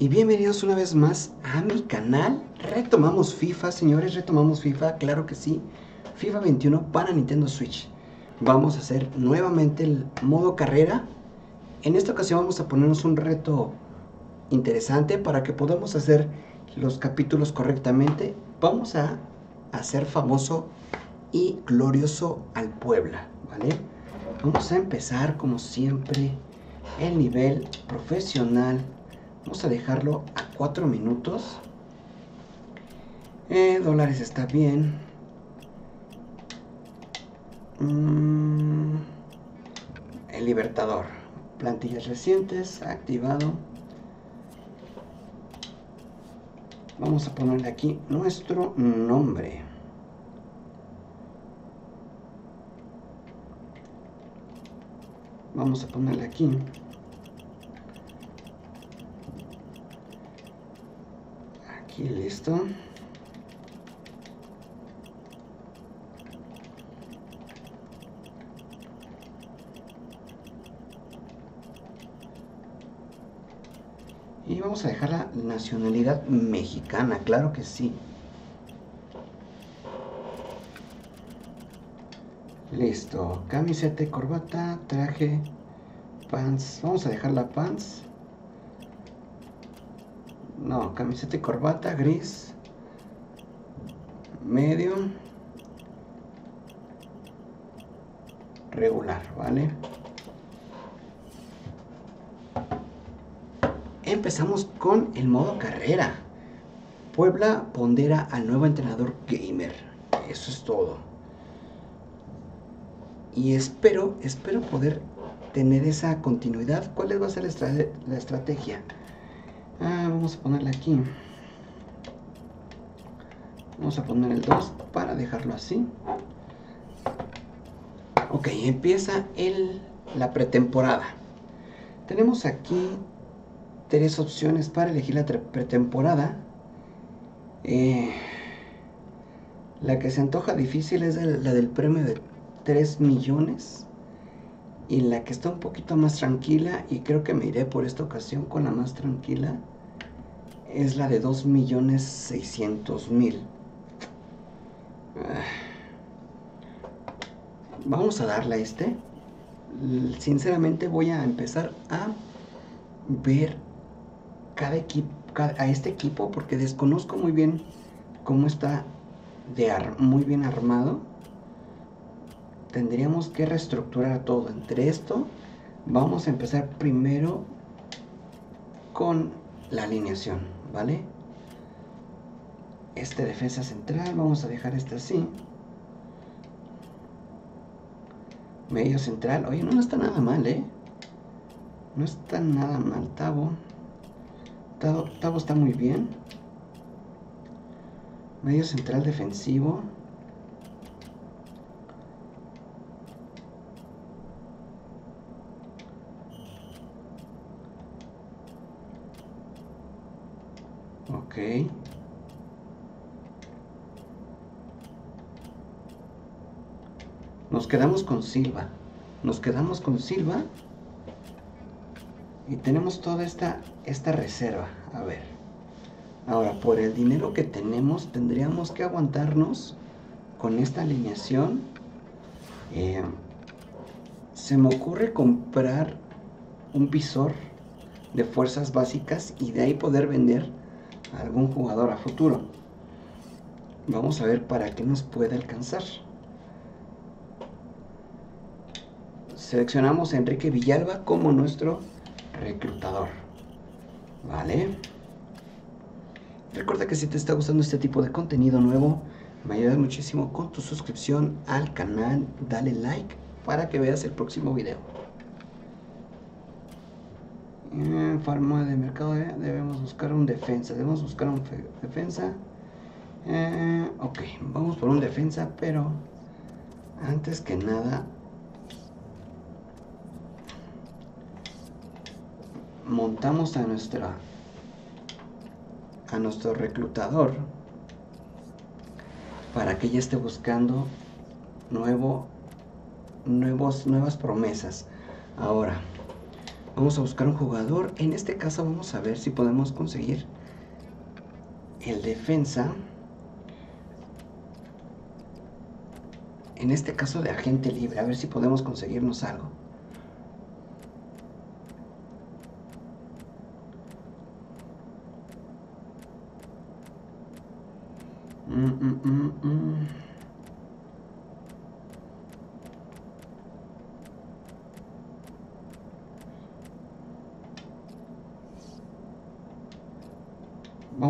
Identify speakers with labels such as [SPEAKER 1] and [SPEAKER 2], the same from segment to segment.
[SPEAKER 1] Y bienvenidos una vez más a mi canal. Retomamos FIFA, señores, retomamos FIFA, claro que sí. FIFA 21 para Nintendo Switch. Vamos a hacer nuevamente el modo carrera. En esta ocasión vamos a ponernos un reto interesante para que podamos hacer los capítulos correctamente. Vamos a hacer famoso y glorioso al Puebla, ¿vale? Vamos a empezar como siempre el nivel profesional. Vamos a dejarlo a 4 minutos. Eh, dólares está bien. Mm, el Libertador. Plantillas recientes. Activado. Vamos a ponerle aquí nuestro nombre. Vamos a ponerle aquí. Listo. Y vamos a dejar la nacionalidad mexicana, claro que sí. Listo, camiseta corbata, traje, pants. Vamos a dejar la pants. Camiseta y corbata, gris. Medio. Regular, ¿vale? Empezamos con el modo carrera. Puebla pondera al nuevo entrenador gamer. Eso es todo y espero, espero poder tener esa continuidad. ¿Cuál va a ser la, estrategia? Ah, vamos a ponerla aquí. Vamos a poner el 2 para dejarlo así. Ok, empieza el, la pretemporada. Tenemos aquí tres opciones para elegir la pretemporada. Eh, la que se antoja difícil es la del premio de 3 millones. Y la que está un poquito más tranquila, y creo que me iré por esta ocasión con la más tranquila, es la de 2 millones 600 mil. Ah. Vamos a darle a este. Sinceramente voy a empezar a ver cada equipo, a este equipo porque desconozco muy bien cómo está muy bien armado tendríamos que reestructurar todo. Entre esto, vamos a empezar primero con la alineación, ¿vale? Este defensa central, vamos a dejar este así. Medio central, oye, no, está nada mal, ¿eh? No está nada mal, Tavo. Tavo, Tavo está muy bien. Medio central defensivo. Nos quedamos con Silva. Nos quedamos con Silva. Y tenemos toda esta, esta reserva. A ver. Ahora, por el dinero que tenemos, tendríamos que aguantarnos con esta alineación. Eh, se me ocurre comprar un visor de fuerzas básicas y de ahí poder vender algún jugador a futuro. Vamos a ver para qué nos puede alcanzar. Seleccionamos a Enrique Villalba como nuestro reclutador. ¿Vale? Recuerda que si te está gustando este tipo de contenido nuevo, me ayudas muchísimo con tu suscripción al canal. Dale like para que veas el próximo video. En forma de mercado eh, debemos buscar un defensa. Debemos buscar un defensa. Eh, ok, vamos por un defensa, pero antes que nada montamos a nuestra a nuestro reclutador para que ella esté buscando nuevo nuevos nuevas promesas. Ahora Vamos a buscar un jugador. En este caso vamos a ver si podemos conseguir el defensa. En este caso de agente libre. A ver si podemos conseguirnos algo. Mm, mm, mm,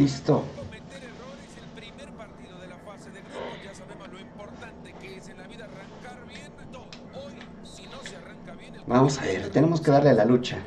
[SPEAKER 1] el Vamos a ver, tenemos que darle a la lucha.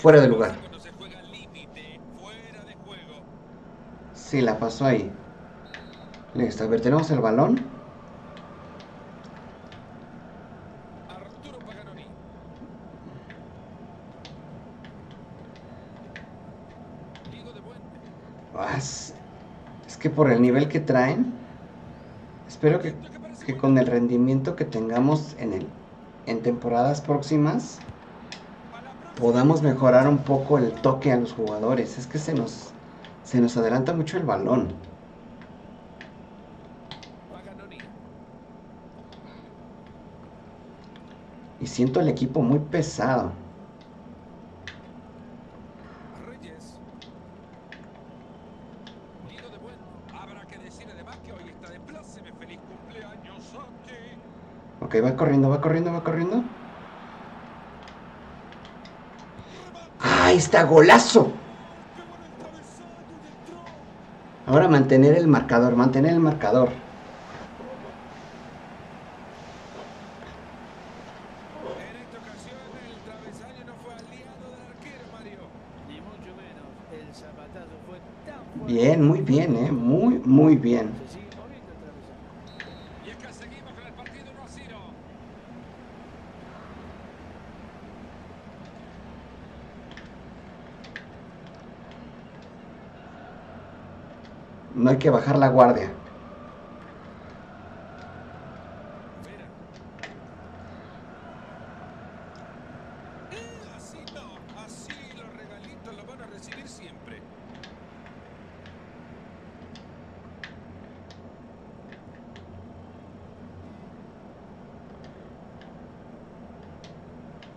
[SPEAKER 1] Fuera de lugar.
[SPEAKER 2] pasa Cuando se juega al límite, fuera de juego.
[SPEAKER 1] Sí, la pasó ahí. Listo, a ver, tenemos el balón. Es que por el nivel que traen, espero que, que con el rendimiento que tengamos en, el, en temporadas próximas, podamos mejorar un poco el toque a los jugadores. Es que se nos, se nos adelanta mucho el balón. Y siento el equipo muy pesado. Ok, va corriendo, va corriendo, va corriendo. ¡Ahí está! ¡Golazo! Ahora mantener el marcador, mantener el marcador. Bien, muy bien, eh. Muy, muy bien.
[SPEAKER 3] se sigue moviendo el travesaño
[SPEAKER 2] Y acá seguimos con el partido 1 a 0.
[SPEAKER 1] No hay que bajar la guardia.
[SPEAKER 2] Vera. Eh, así no, así los regalitos los van a recibir siempre.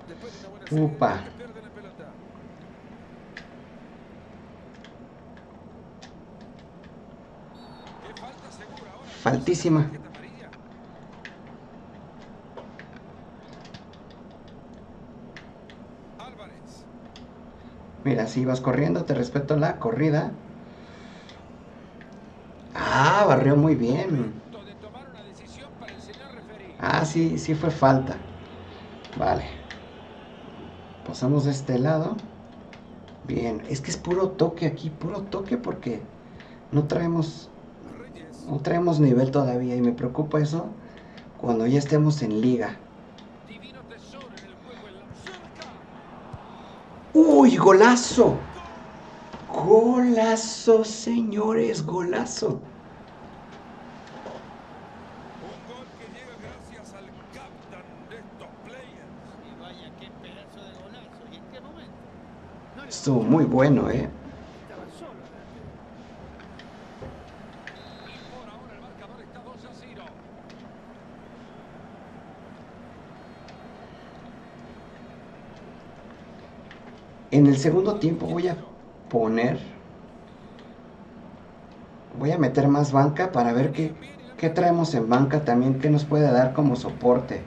[SPEAKER 2] Después de una buena serie de
[SPEAKER 1] Upa.
[SPEAKER 2] toques, pierden la pelota. Qué falta segura
[SPEAKER 1] Mira, si vas corriendo, te respeto la corrida. Ah, barrió muy bien. Ah, sí, sí fue falta. Vale. Pasamos de este lado. Bien, es que es puro toque aquí, puro toque porque no traemos. No traemos nivel todavía y me preocupa eso cuando ya estemos en liga. ¡Uy, golazo! Golazo, señores, golazo.
[SPEAKER 2] Un gol que llega gracias al capitán de estos players.
[SPEAKER 3] y vaya qué pedazo de golazo y en qué momento no le
[SPEAKER 1] Estuvo muy bueno, ¿eh?
[SPEAKER 3] estaba solo delante.
[SPEAKER 2] Y por ahora el marcador está 2 a 0.
[SPEAKER 1] En el segundo tiempo voy a poner. Voy a meter más banca para ver qué, ¿Qué traemos en banca también que nos puede dar como soporte?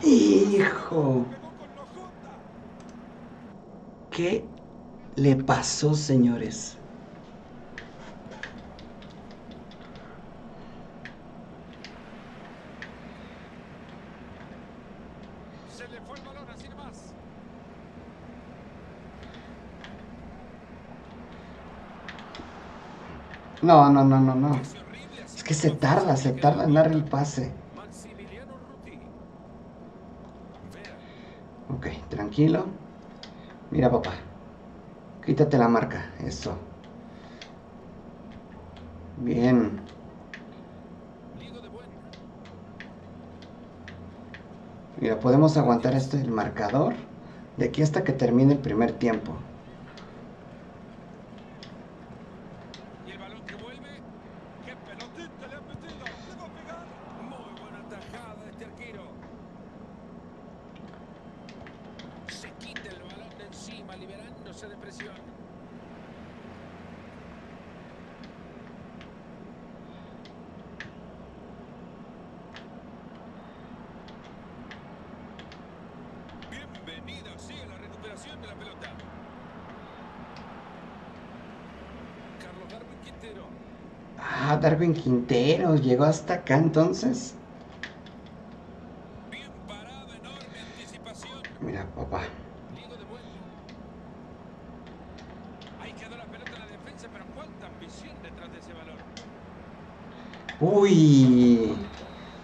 [SPEAKER 1] Hijo. ¿Qué le pasó, señores?
[SPEAKER 2] Se le fue el balón así nomás.
[SPEAKER 1] No, no, no, no, no.
[SPEAKER 2] Es
[SPEAKER 1] que se tarda, se tarda en dar el pase. Ok, tranquilo. Mira, papá. Quítate la marca. Eso. Bien. Mira, podemos aguantar este el marcador de aquí hasta que termine el primer tiempo.
[SPEAKER 2] Y el balón que vuelve. ¡Qué pelotita le ha metido! ¡Le va a pegar! Muy buena tajada de este arquero. Se quita el balón de encima, liberándose de presión. Bienvenida, sí, a la recuperación de la pelota. Carlos Darwin Quintero.
[SPEAKER 1] Ah, Darwin Quintero llegó hasta acá entonces.
[SPEAKER 2] Bien parado, enorme anticipación.
[SPEAKER 1] Mira, papá.
[SPEAKER 2] Diego de buen. Ahí quedó la pelota en la defensa, pero cuánta ambición detrás de ese balón.
[SPEAKER 1] Uy,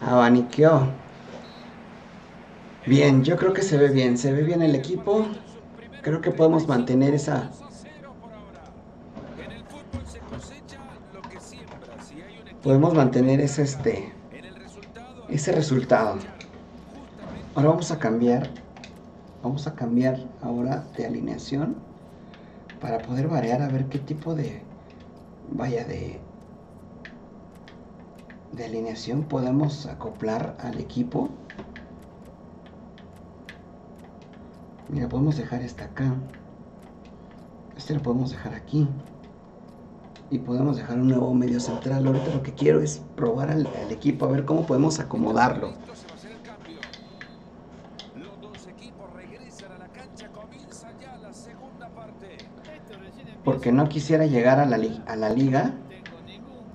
[SPEAKER 1] abaniqueó. Bien, yo creo que se ve bien, se ve bien el equipo. Creo que podemos mantener esa-
[SPEAKER 2] 2 a 0 por ahora. En el fútbol se cosecha lo que siembra. Si hay un equipo
[SPEAKER 1] Podemos mantener ese este, ese resultado. Ahora vamos a cambiar, vamos a cambiar ahora de alineación para poder variar a ver qué tipo de, vaya de, de alineación podemos acoplar al equipo. Mira, podemos dejar esta acá. Este lo podemos dejar aquí. Y podemos dejar un nuevo medio central. Ahorita lo que quiero es probar al, equipo, a ver cómo podemos acomodarlo. Porque no quisiera llegar a la, a la liga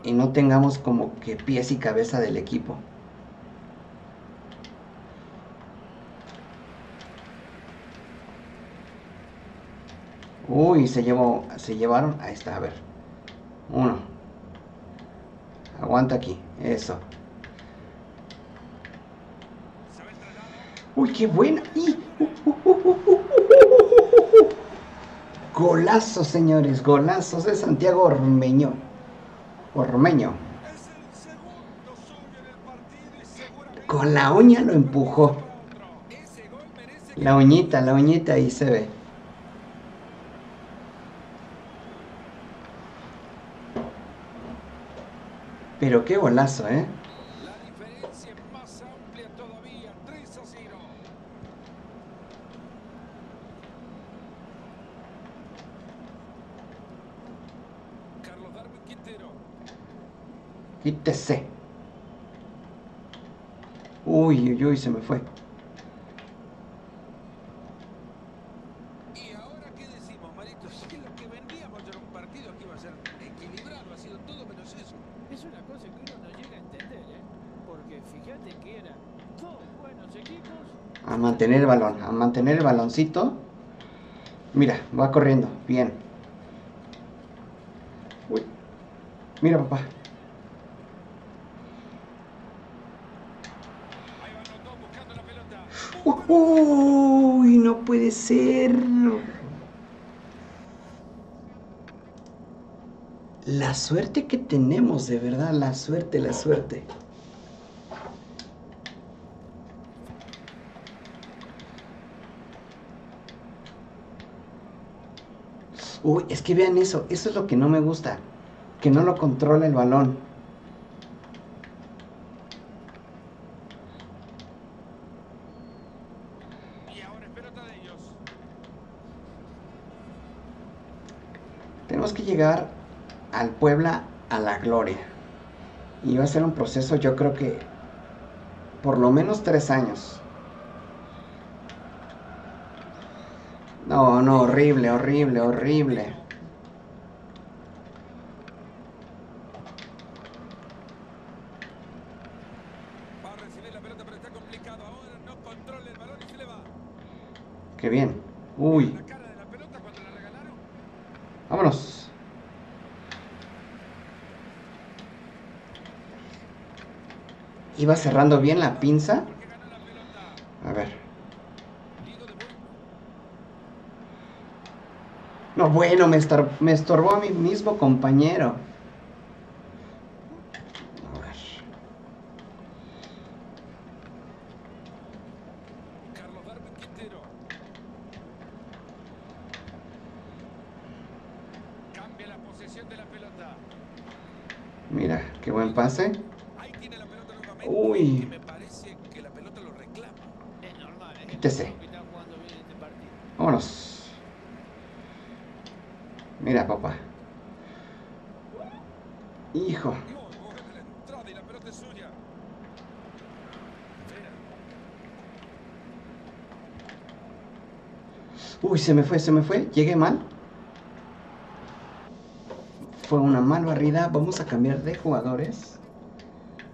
[SPEAKER 1] y no tengamos como que pies y cabeza del equipo. Uy, se llevó, se llevaron, ahí está, a ver. Uno. Aguanta aquí, eso. Uy, qué buena. ¡Y! Golazo, señores, golazos de Santiago Ormeño. Ormeño. Con la uña lo empujó. La uñita, la uñita ahí se ve. Pero qué golazo, ¿eh?
[SPEAKER 2] la diferencia es más amplia todavía. 3 a 0. Carlos Darwin Quintero.
[SPEAKER 1] Quítese. Uy, uy, uy, se me fue.
[SPEAKER 2] Y ahora, ¿qué decimos, Marito? Si lo que vendíamos era un partido que iba a ser equilibrado, ha sido todo menos eso.
[SPEAKER 3] Es una cosa que uno no llega a entender, ¿eh? Porque fíjate que eran dos buenos equipos.
[SPEAKER 1] A mantener el balón, a mantener el baloncito. Mira, va corriendo, bien. Uy. Mira, papá.
[SPEAKER 2] Ahí van los dos buscando la pelota.
[SPEAKER 1] Uy, no puede ser. La suerte que tenemos, de verdad, la suerte, la suerte. Uy, es que vean eso, eso es lo que no me gusta, que no lo controla el balón.
[SPEAKER 2] Y ahora es pelota de ellos.
[SPEAKER 1] Llegar al Puebla a la gloria. Y va a ser un proceso, yo creo que por lo menos tres años. No, no, horrible, horrible, horrible.
[SPEAKER 2] Va a recibir la pelota, pero está complicado. Ahora no controla el balón y se le va.
[SPEAKER 1] Qué bien. Uy,
[SPEAKER 2] La cara de la pelota cuando la regalaron.
[SPEAKER 1] vámonos. Iba cerrando bien la pinza. A ver. No, bueno, me, estor- me estorbó a mi mismo compañero. A ver. Mira, qué buen pase.
[SPEAKER 2] Ahí tiene la pelota nuevamente.
[SPEAKER 1] Uy.
[SPEAKER 2] Y me parece que la pelota lo reclama.
[SPEAKER 3] Es normal, es el
[SPEAKER 1] Quítese.
[SPEAKER 3] equipo que está jugando bien este partido.
[SPEAKER 1] Vámonos. Mira, papá. Hijo.
[SPEAKER 2] Dios, buena la entrada y la pelota es suya. Vera.
[SPEAKER 1] Uy, se me fue, se me fue. Llegué mal. Fue una mal barrida. Vamos a cambiar de jugadores.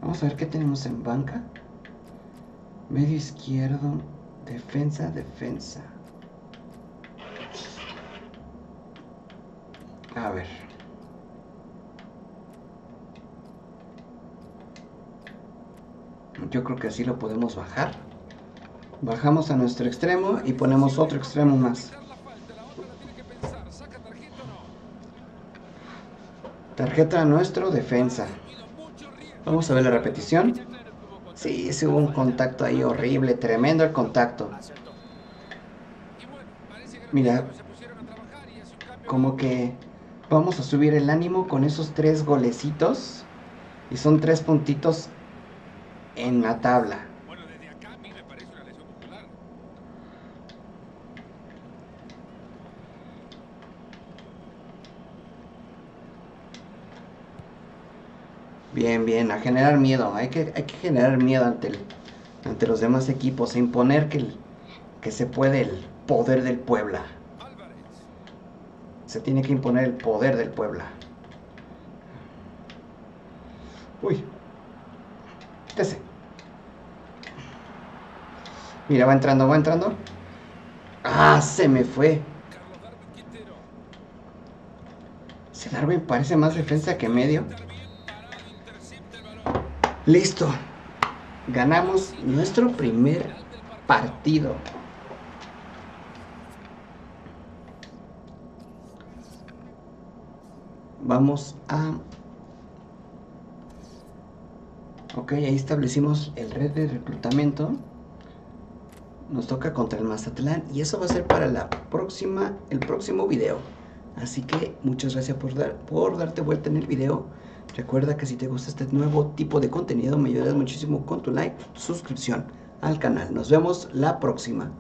[SPEAKER 1] Vamos a ver qué tenemos en banca. Medio izquierdo. Defensa, defensa. A ver. Yo creo que así lo podemos bajar. Bajamos a nuestro extremo y ponemos otro extremo más.
[SPEAKER 2] Evitar la falta, la otra la tiene que pensar. ¿Saca tarjeta
[SPEAKER 1] a nuestro defensa. Vamos a ver la repetición. Sí, sí hubo un contacto ahí horrible, tremendo el contacto. Mira. Como que vamos a subir el ánimo con esos tres golecitos. Y son tres puntitos en la tabla.
[SPEAKER 2] Bueno, desde acá a mí me parece una lesión muscular.
[SPEAKER 1] Bien, bien, a generar miedo. Hay que, hay que generar miedo ante, el- ante los demás equipos. E imponer que, el- que se puede el poder del Puebla. Se tiene que imponer el poder del Puebla. Uy. Quítese. Mira, va entrando, va entrando. Ah, se me fue. Ese Darwin parece más defensa que medio.
[SPEAKER 2] Estar bien parado, intercepta el balón.
[SPEAKER 1] Listo. Ganamos nuestro primer partido. Vamos a... Ok, ahí establecimos el red de reclutamiento. Nos toca contra el Mazatlán y eso va a ser para la próxima, el próximo video. Así que muchas gracias por, dar, por darte vuelta en el video. Recuerda que si te gusta este nuevo tipo de contenido me ayudas muchísimo con tu like, suscripción al canal. Nos vemos la próxima.